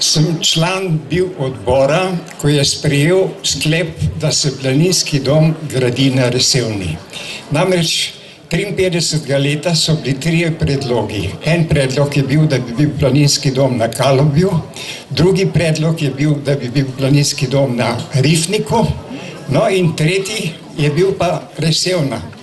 sem član bil odbora, ko je sprejel sklep, da se planinski dom gradi na Resevni. Namreč 53. leta so bili trije predlogi. En predlog je bil, da bi bil planinski dom na Kalobju, drugi predlog je bil, da bi bil planinski dom na Rifniku, no in tretji je bil pa Resevna.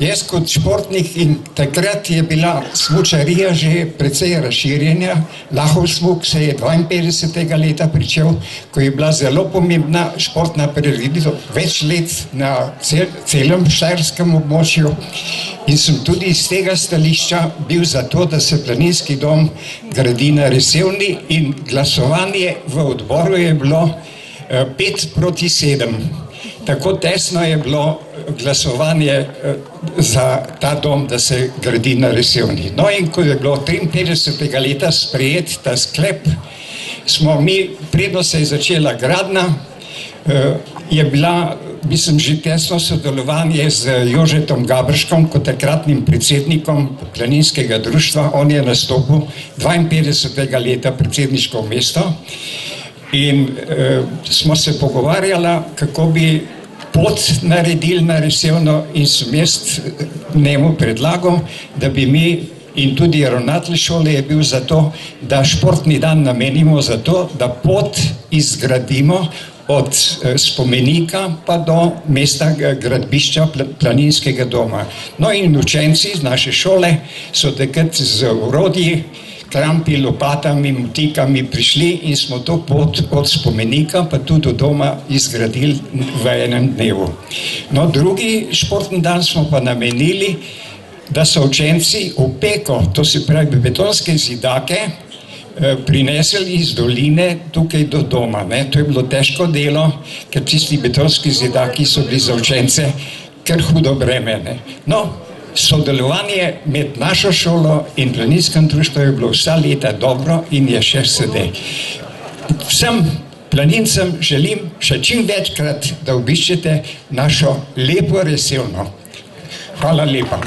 Jaz kot športnik in takrat je bila smučarija že precej razširjena, lahko smuk se je 52. leta pričel, ko je bila zelo pomembna športna prireditev, več let na cel, celem štajerskem območju in sem tudi iz tega stališča bil za to, da se planinski dom gradi na Resevni in glasovanje v odboru je bilo eh, pet proti sedem. Tako tesno je bilo glasovanje eh, za ta dom, da se gradi na Resevni. No in ko je bilo 53. leta sprejet ta sklep, smo mi, predno se je začela gradna, eh, je bila, mislim, že tesno sodelovanje z Jožetom Gabrškom kot takratnim predsednikom planinskega društva, on je nastopil 52. leta predsedniško mesto in uh, smo se pogovarjali, kako bi pot naredili na Resevno in sem jaz njemu predlagal, da bi mi in tudi ravnatelj šole je bil za to, da športni dan namenimo za to, da pot izgradimo od spomenika pa do mesta gradbišča planinskega doma. No in učenci z naše šole so takrat z urodji krampi, lopatami, motikami prišli in smo to pot od spomenika pa tudi do doma izgradili v enem dnevu. No, drugi športni dan smo pa namenili, da so učenci opeko, to se pravi betonske zidake, prinesli iz doline tukaj do doma. Ne. To je bilo težko delo, ker tisti betonski zidaki so bili za učence kar hudo breme. Ne. No, sodelovanje med našo šolo in planinskim društvom je bilo vsa leta dobro in je še sedaj. Vsem planincem želim še čim večkrat, da obiščete našo lepo resevno. Hvala lepa.